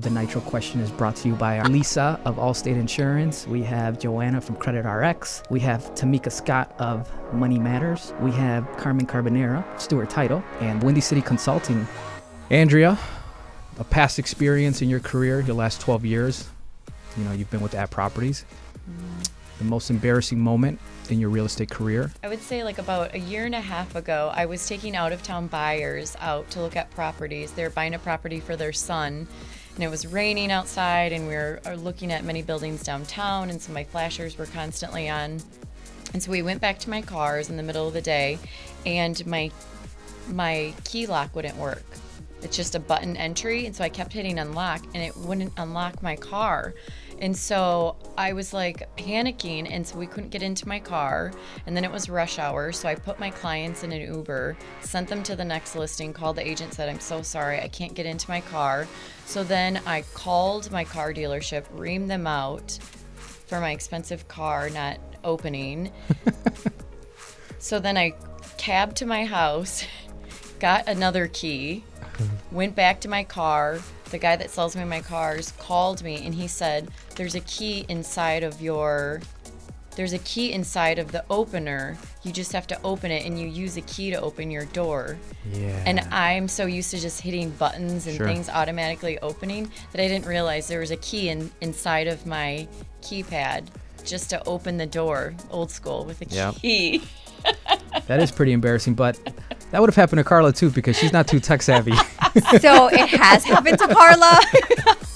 The Nitro question is brought to you by Lisa of Allstate Insurance. We have Joanna from Credit RX. We have Tamika Scott of Money Matters. We have Carmen Carbonera, Stewart Title, and Windy City Consulting. Andrea, a past experience in your career, your last 12 years. You know, you've been with At Properties. Mm-hmm. The most embarrassing moment in your real estate career. I would say like about a year and a half ago, I was taking out of town buyers out to look at properties. They're buying a property for their son, and it was raining outside, and we were are looking at many buildings downtown, and so my flashers were constantly on. And so we went back to my cars in the middle of the day, and my my key lock wouldn't work. It's just a button entry, and so I kept hitting unlock, and it wouldn't unlock my car. And so I was like panicking, and so we couldn't get into my car. And then it was rush hour, so I put my clients in an Uber, sent them to the next listing, called the agent, said, I'm so sorry, I can't get into my car. So then I called my car dealership, reamed them out for my expensive car not opening. so then I cabbed to my house, got another key, went back to my car. The guy that sells me my cars called me and he said, There's a key inside of your. There's a key inside of the opener. You just have to open it and you use a key to open your door. Yeah. And I'm so used to just hitting buttons and Sure. things automatically opening that I didn't realize there was a key in, inside of my keypad just to open the door, old school with a Yep. key. that is pretty embarrassing, but that would have happened to Karla too because she's not too tech savvy. So it has happened to Karla.